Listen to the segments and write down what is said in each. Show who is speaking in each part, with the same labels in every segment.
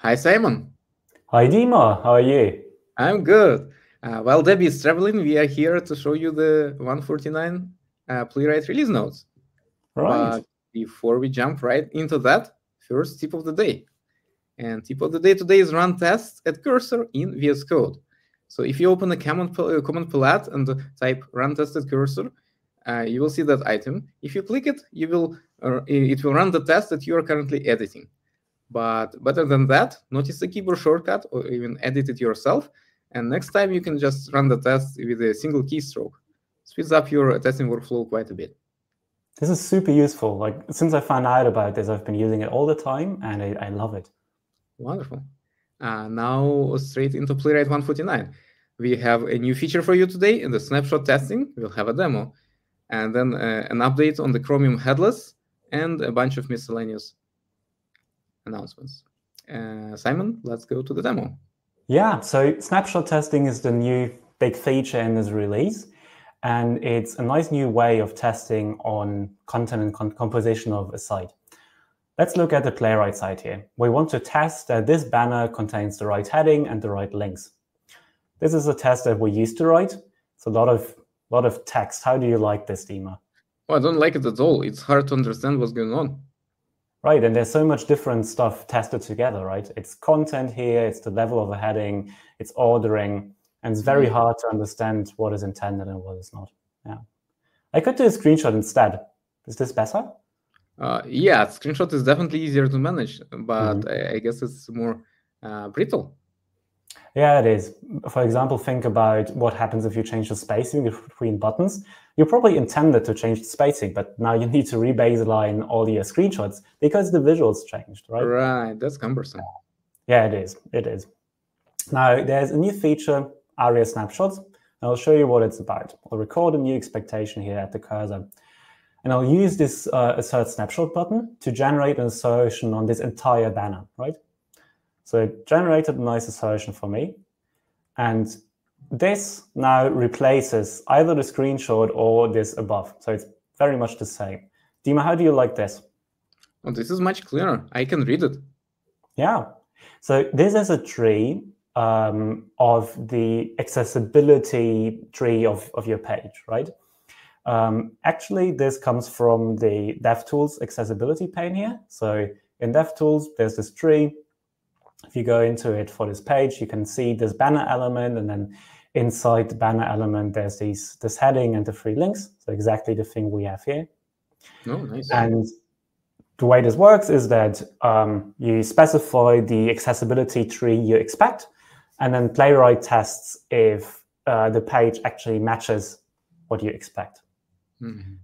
Speaker 1: Hi, Simon.
Speaker 2: Hi, Dima. How are you?
Speaker 1: I'm good. Uh, while Debbie is traveling, we are here to show you the 149 uh, Playwright release notes.
Speaker 2: Right.
Speaker 1: But before we jump right into that, first tip of the day. And tip of the day today is run tests at cursor in VS Code. So if you open a command, uh, command palette and type run test at cursor, uh, you will see that item. If you click it, you will uh, it will run the test that you are currently editing. But better than that, notice the keyboard shortcut or even edit it yourself. And next time you can just run the test with a single keystroke. Speeds up your testing workflow quite a bit.
Speaker 2: This is super useful. Like since I found out about this, I've been using it all the time and I, I love it.
Speaker 1: Wonderful. Uh, now straight into Playwright 149. We have a new feature for you today in the snapshot testing. We'll have a demo and then uh, an update on the Chromium headless and a bunch of miscellaneous announcements. Uh, Simon, let's go to the demo.
Speaker 2: Yeah, so snapshot testing is the new big feature in this release. And it's a nice new way of testing on content and con composition of a site. Let's look at the Playwright site here. We want to test that this banner contains the right heading and the right links. This is a test that we used to write. It's a lot of lot of text. How do you like this, Dima?
Speaker 1: Well, I don't like it at all. It's hard to understand what's going on.
Speaker 2: Right, and there's so much different stuff tested together, right? It's content here, it's the level of a heading, it's ordering, and it's very mm-hmm. hard to understand what is intended and what is not. Yeah. I could do a screenshot instead. Is this better?
Speaker 1: Uh, yeah, screenshot is definitely easier to manage, but mm -hmm. I, I, guess it's more uh, brittle.
Speaker 2: Yeah, it is. For example, think about what happens if you change the spacing between buttons. You probably intended to change the spacing, but now you need to rebaseline all your screenshots because the visuals changed, right?
Speaker 1: Right, that's cumbersome.
Speaker 2: Yeah, it is. It is. Now, there's a new feature, ARIA snapshots. I'll show you what it's about. I'll record a new expectation here at the cursor. And I'll use this uh, assert snapshot button to generate an assertion on this entire banner, right? So it generated a nice assertion for me. And this now replaces either the screenshot or this above. So it's very much the same. Dima, how do you like this?
Speaker 1: Oh, this is much clearer. I can read it.
Speaker 2: Yeah. So this is a tree um, of the accessibility tree of, of your page, right? Um, actually, this comes from the DevTools accessibility pane here. So in DevTools, there's this tree if you go into it for this page, you can see this banner element, and then inside the banner element, there's these this heading and the three links. So exactly the thing we have here.
Speaker 1: Oh, nice.
Speaker 2: And the way this works is that um, you specify the accessibility tree you expect, and then Playwright tests if uh, the page actually matches what you expect.
Speaker 1: Mm -hmm.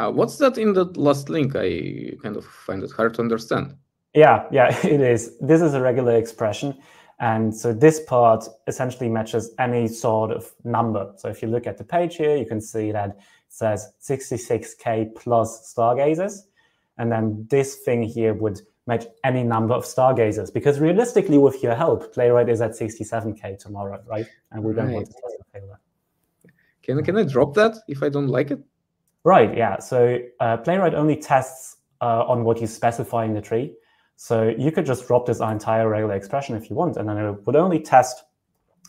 Speaker 1: uh, what's that in the last link? I kind of find it hard to understand.
Speaker 2: Yeah, yeah, it is. This is a regular expression. And so this part essentially matches any sort of number. So if you look at the page here, you can see that it says 66K plus stargazers. And then this thing here would match any number of stargazers because realistically, with your help, Playwright is at 67K tomorrow, right? And we don't right. want to fail that.
Speaker 1: Can, can I drop that if I don't like it?
Speaker 2: Right, yeah. So uh, Playwright only tests uh, on what you specify in the tree. So you could just drop this entire regular expression if you want, and then it would only test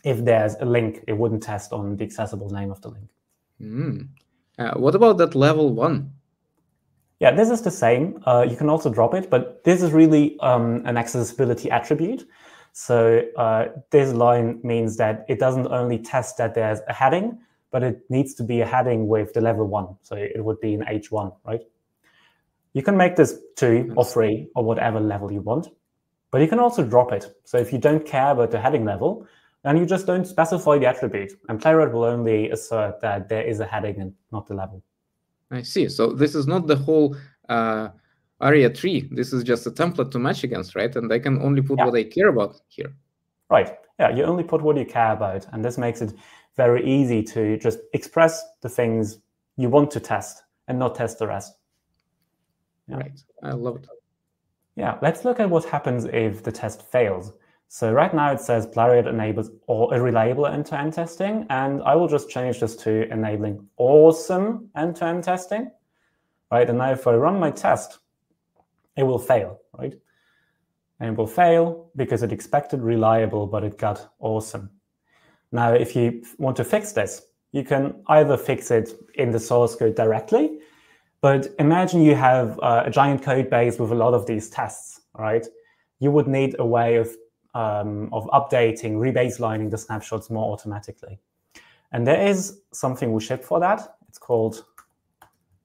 Speaker 2: if there's a link. It wouldn't test on the accessible name of the link.
Speaker 1: Mm. Uh, what about that level one?
Speaker 2: Yeah, this is the same. Uh, you can also drop it, but this is really um, an accessibility attribute. So uh, this line means that it doesn't only test that there's a heading, but it needs to be a heading with the level one. So it would be an H1, right? You can make this two or three or whatever level you want, but you can also drop it. So if you don't care about the heading level, then you just don't specify the attribute, and Playwright will only assert that there is a heading and not the level.
Speaker 1: I see. So this is not the whole uh, ARIA tree. This is just a template to match against, right? And I can only put yeah. what I care about here.
Speaker 2: Right. Yeah, you only put what you care about, and this makes it very easy to just express the things you want to test and not test the rest.
Speaker 1: Yeah. Right. I love it.
Speaker 2: Yeah, let's look at what happens if the test fails. So right now it says Playwright enables all reliable end-to-end testing, and I will just change this to enabling awesome end-to-end testing. Right, and now if I run my test, it will fail, right? and it will fail because it expected reliable, but it got awesome. Now, if you want to fix this, you can either fix it in the source code directly, but imagine you have uh, a giant code base with a lot of these tests, right? You would need a way of, um, of updating, rebaselining the snapshots more automatically. And there is something we ship for that. It's called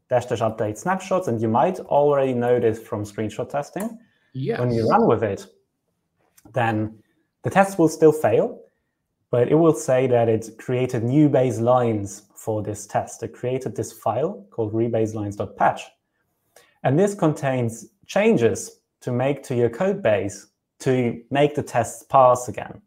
Speaker 2: dash dash update snapshots. And you might already know this from screenshot testing.
Speaker 1: Yes.
Speaker 2: When you run with it, then the tests will still fail, but it will say that it created new baselines for this test. It created this file called rebaselines.patch. And this contains changes to make to your code base to make the tests pass again.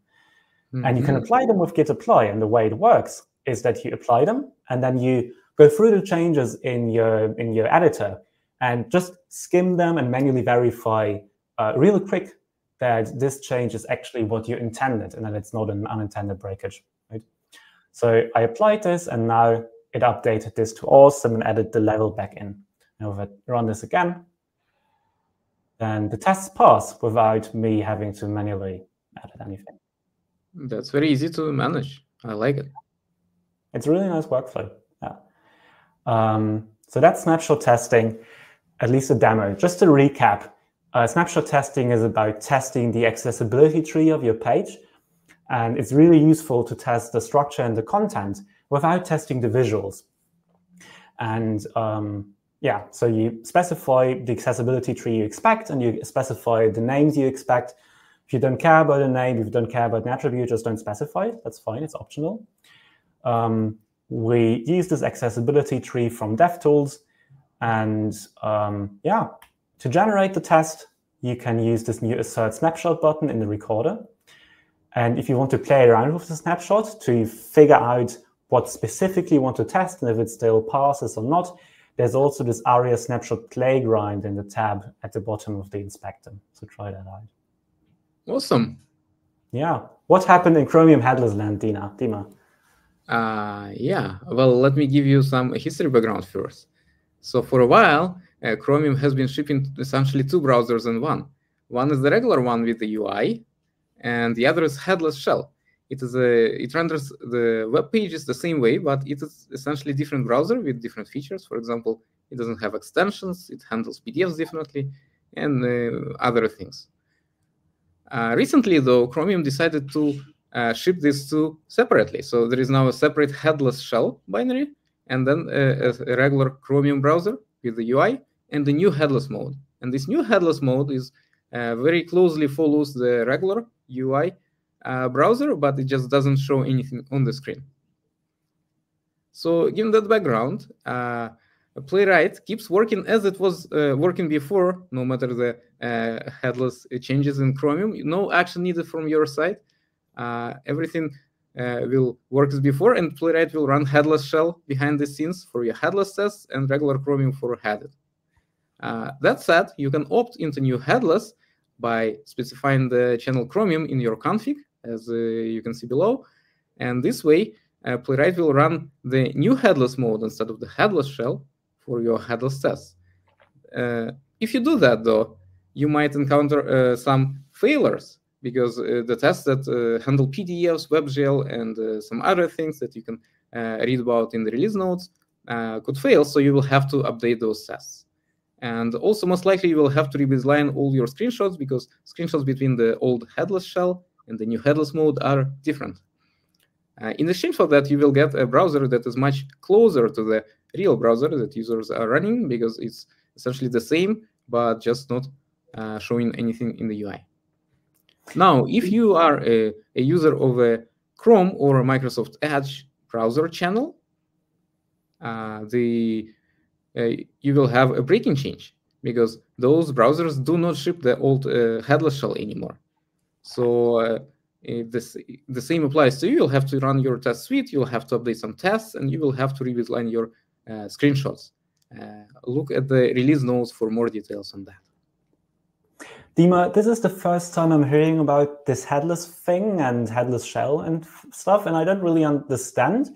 Speaker 2: Mm-hmm. And you can mm-hmm. apply them with git apply. And the way it works is that you apply them and then you go through the changes in your in your editor and just skim them and manually verify uh, really quick that this change is actually what you intended and that it's not an unintended breakage. Right? So I applied this and now it updated this to awesome and added the level back in. Now if I run this again, then the tests pass without me having to manually edit anything.
Speaker 1: That's very easy to manage. I like it.
Speaker 2: It's a really nice workflow. Yeah. Um, so that's snapshot testing, at least a demo. Just to recap, uh, snapshot testing is about testing the accessibility tree of your page. And it's really useful to test the structure and the content without testing the visuals. And um, yeah, so you specify the accessibility tree you expect and you specify the names you expect. If you don't care about a name, if you don't care about an attribute, just don't specify it. That's fine, it's optional. Um, we use this accessibility tree from DevTools. And um, yeah, to generate the test, you can use this new assert snapshot button in the recorder. And if you want to play around with the snapshot to figure out what specifically you want to test and if it still passes or not, there's also this ARIA snapshot playground in the tab at the bottom of the inspector. So try that out.
Speaker 1: Awesome.
Speaker 2: Yeah. What happened in Chromium Headless Land, Dina? Dima?
Speaker 1: Uh, yeah. Well, let me give you some history background first. So for a while, uh, Chromium has been shipping essentially two browsers in one. One is the regular one with the UI, and the other is headless shell. It is a it renders the web pages the same way, but it is essentially different browser with different features. For example, it doesn't have extensions, it handles PDFs differently, and uh, other things. Uh, recently, though, Chromium decided to uh, ship these two separately. So there is now a separate headless shell binary, and then a, a regular Chromium browser with the UI, and the new headless mode. And this new headless mode is uh, very closely follows the regular UI uh, browser, but it just doesn't show anything on the screen. So given that background, uh, Playwright keeps working as it was uh, working before, no matter the uh, headless changes in Chromium. No action needed from your side. Uh, everything will work as before, and Playwright will run headless shell behind the scenes for your headless tests and regular Chromium for headed. Uh, that said, you can opt into new headless by specifying the channel Chromium in your config, as uh, you can see below. And this way, uh, Playwright will run the new headless mode instead of the headless shell for your headless tests. Uh, if you do that, though, you might encounter uh, some failures because uh, the tests that handle PDFs, WebGL, and some other things that you can read about in the release notes could fail. So you will have to update those tests. And also, most likely, you will have to rebaseline all your screenshots because screenshots between the old headless shell and the new headless mode are different. Uh, in exchange for that, you will get a browser that is much closer to the real browser that users are running because it's essentially the same, but just not uh, showing anything in the UI. Now, if you are a, a user of a Chrome or a Microsoft Edge browser channel, uh, the you will have a breaking change because those browsers do not ship the old uh, headless shell anymore. So uh, this, the same applies to you. You'll have to run your test suite, you'll have to update some tests, and you will have to rebaseline your uh, screenshots. Uh, look at the release notes for more details on that.
Speaker 2: Dima, this is the first time I'm hearing about this headless thing and headless shell and stuff, and I don't really understand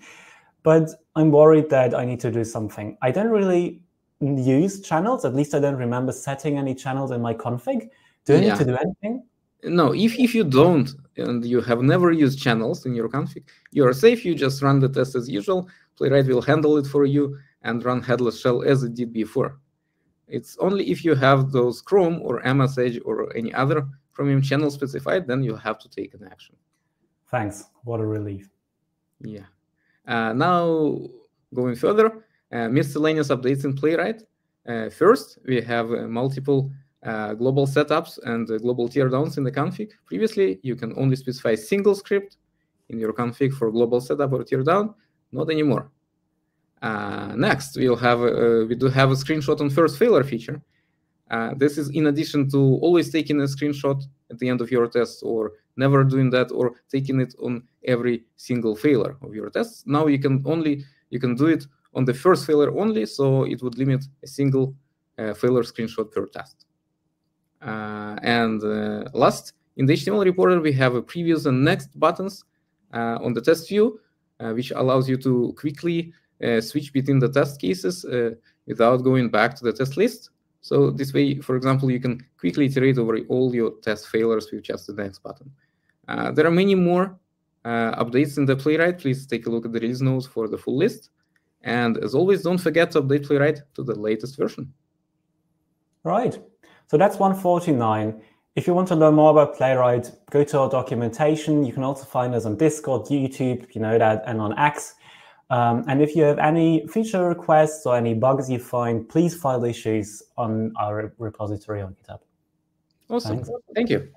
Speaker 2: but I'm worried that I need to do something. I don't really use channels, at least I don't remember setting any channels in my config Do you yeah. need to do anything?
Speaker 1: No, if, if you don't and you have never used channels in your config, you are safe. You just run the test as usual. Playwright will handle it for you and run headless shell as it did before. It's only if you have those Chrome or MS Edge or any other Chromium channel specified, then you have to take an action.
Speaker 2: Thanks. What a relief.
Speaker 1: Yeah. Uh, now, going further, uh, miscellaneous updates in Playwright. Uh, first, we have uh, multiple uh, global setups and uh, global teardowns in the config. Previously, you can only specify single script in your config for global setup or teardown. Not anymore. next, we'll have we do have a screenshot on first failure feature. this is in addition to always taking a screenshot at the end of your test or never doing that or taking it on every single failure of your tests. Now you can only you can do it on the first failure only, so it would limit a single uh, failure screenshot per test. Uh, and uh, last, in the HTML reporter, we have a previous and next buttons uh, on the test view, uh, which allows you to quickly uh, switch between the test cases without going back to the test list. So this way, for example, you can quickly iterate over all your test failures with just the next button. Uh, there are many more uh, updates in the Playwright. Please take a look at the release notes for the full list. And as always, don't forget to update Playwright to the latest version.
Speaker 2: Right. So that's 149. If you want to learn more about Playwright, go to our documentation. You can also find us on Discord, YouTube, you know that, and on X. Um, and if you have any feature requests or any bugs you find, please file issues on our repository on GitHub.
Speaker 1: Awesome. Thanks. Thank you.